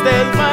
orillas del mar